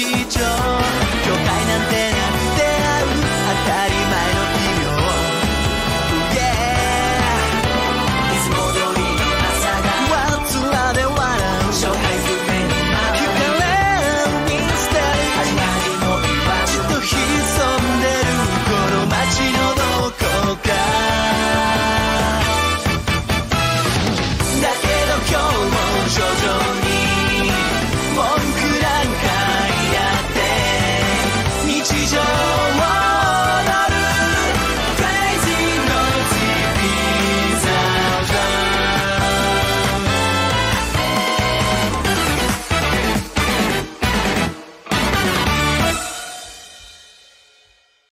teacher.